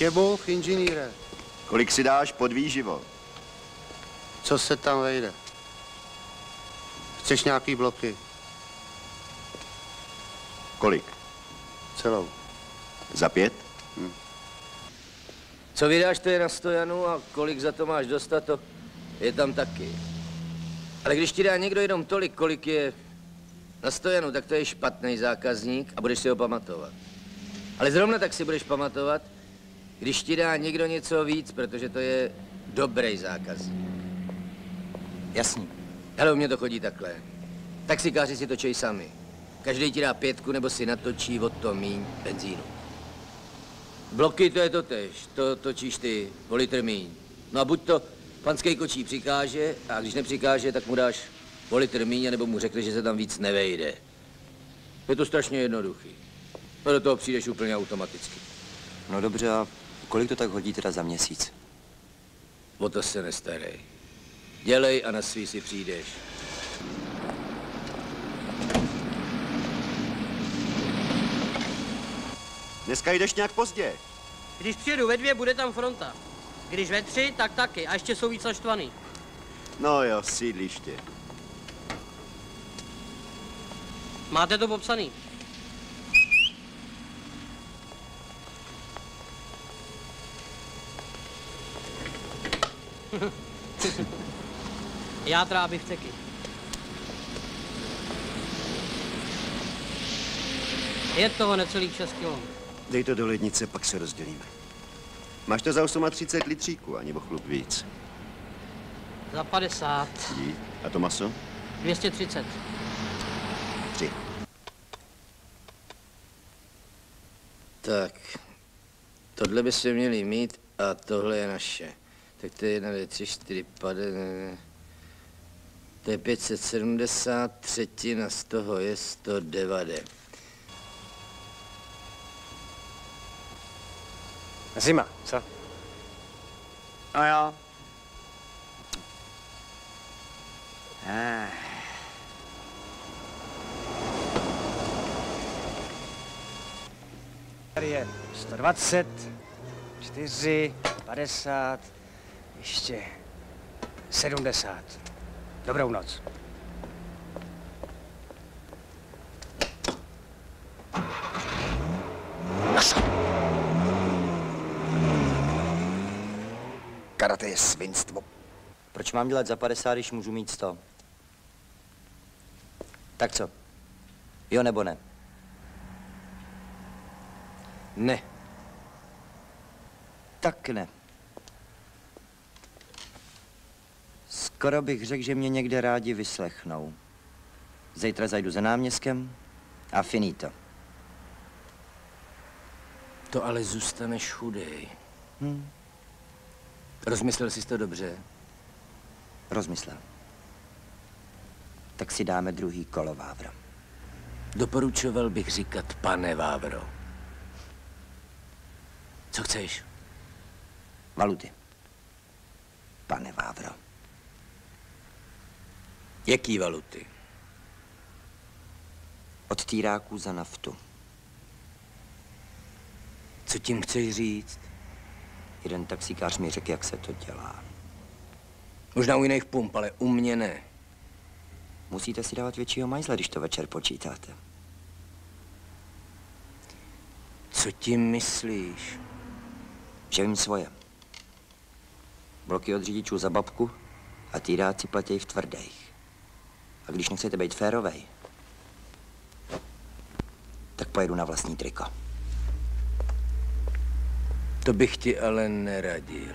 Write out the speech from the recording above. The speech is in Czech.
Ještě Bůh, inženýre. Kolik si dáš pod výživo? Co se tam vejde? Chceš nějaký bloky? Kolik? Celou. Za pět? Co vydáš, to je na stojanu a kolik za to máš dostat, to je tam taky. Ale když ti dá někdo jenom tolik, kolik je na stojanu, tak to je špatný zákazník a budeš si ho pamatovat. Ale zrovna tak si budeš pamatovat, když ti dá někdo něco víc, protože to je dobrý zákazník. Jasný. Hele, u mě to chodí takhle. Taxikáři si točí sami. Každý ti dá pětku nebo si natočí o to míň benzínu. Bloky to je to tež, to točíš ty, o litr míň. No a buď to panský kočí přikáže, a když nepřikáže, tak mu dáš o litr míň, nebo mu řekne, že se tam víc nevejde. Je to strašně jednoduchý. A do toho přijdeš úplně automaticky. No dobře, a kolik to tak hodí teda za měsíc? O to se nestarej. Dělej a na svý si přijdeš. Dneska jdeš nějak pozdě. Když přijedu ve dvě, bude tam fronta. Když ve tři, tak taky. A ještě jsou víc naštvaný. No jo, sídliště. Máte to popsaný? Játra a bifteky. Je toho necelých 6 kilo. Dej to do lednice, pak se rozdělíme. Máš to za 38 litříků, ani o chlup víc. Za 50. Dí. A to maso? 230. Tři. Tak, tohle byste měli mít a tohle je naše. Tak to je jedna, dvě, tři, čtyři, pade, ne, ne. To je 570, třetina z toho je 190. Zima, co? No jo. Tady je 120, 4, 50, ještě 70. Dobrou noc. Karate je svinstvo. Proč mám dělat za 50, když můžu mít 100? Tak co? Jo nebo ne? Ne, Tak ne. Skoro bych řekl, že mě někde rádi vyslechnou. Zítra zajdu za náměstkem a finito. to ale zůstaneš chudej. Hm. Rozmyslel jsi to dobře? Rozmyslel. Tak si dáme druhý kolo, Vávro. Doporučoval bych říkat pane Vávro. Co chceš? Valuty. Pane Vávro. Jaký valuty? Od týráků za naftu. Co tím chceš říct? Jeden taxikář mi řekl, jak se to dělá. Možná u jiných pump, ale u mě ne. Musíte si dávat většího majzle, když to večer počítáte. Co tím myslíš? Že vím svoje. Bloky od řidičů za babku a týráci platí v tvrdých. A když nechcete být férovej, tak pojedu na vlastní triko. To bych ti ale neradil.